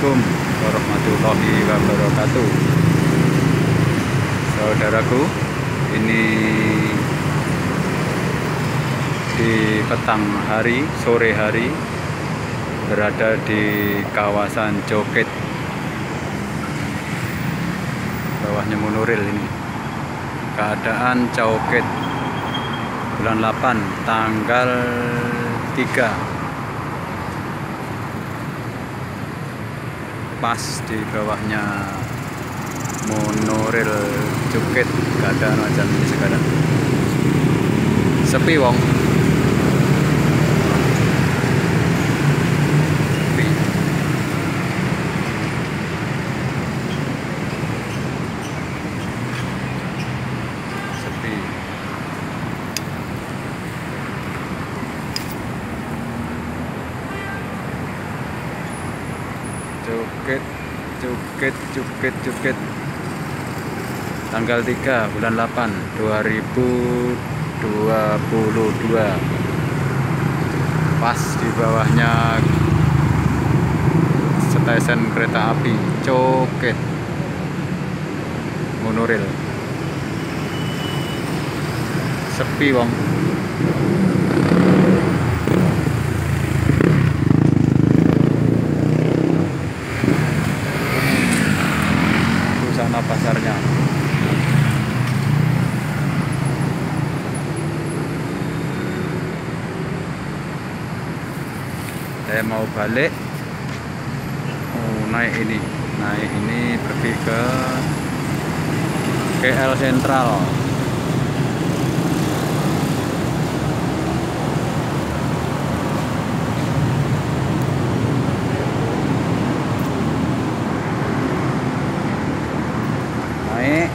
Assalamualaikum warahmatullahi wabarakatuh. Saudaraku Ini Di petang hari Sore hari Berada di kawasan Joket Bawahnya Munuril ini. Keadaan Joket Bulan 8 Tanggal 3 pas di bawahnya monorail Cuket gak ada macam ini sekarang sepi wong sepi sepi Cuket, cuket, cuket, cuket. Tanggal 3 bulan 8 2022. Pas di bawahnya stasiun kereta api Coket. Monorail. Sepi, Wong. Saya mau balik. Oh, naik ini. Naik ini pergi ke KL Sentral. Naik.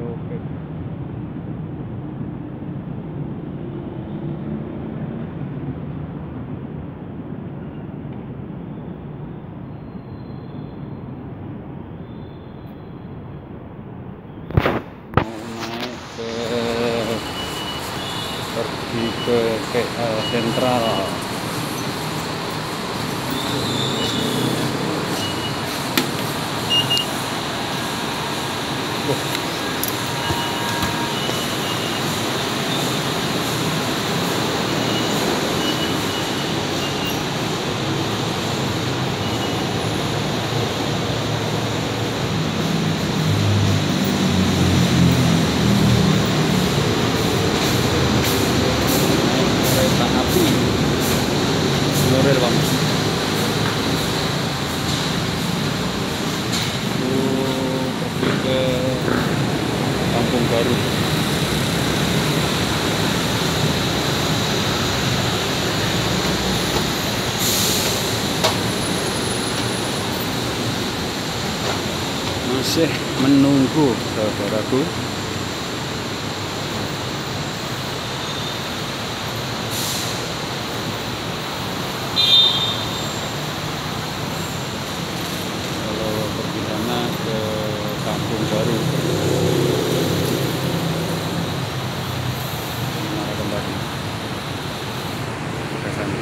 Oke. Mau naik ke pergi ke KL Sentral. kereta api Nuril bang Oh, pergi ke Kampung Baru masih menunggu saudaraku. Kalau pergi sana ke kampung baru mana kembali ke sana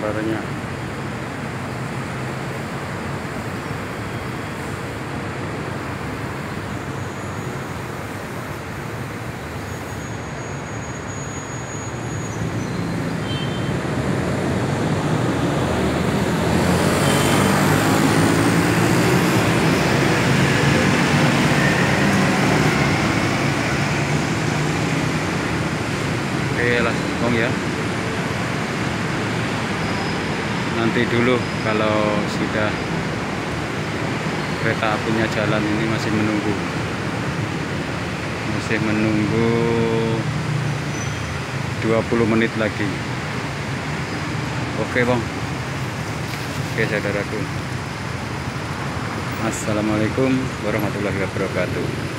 gambarnya Oke lah, Bang ya. Nanti dulu kalau sudah kereta apinya jalan ini masih menunggu. Masih menunggu 20 menit lagi. Oke bang. Oke saudaraku. Assalamualaikum warahmatullahi wabarakatuh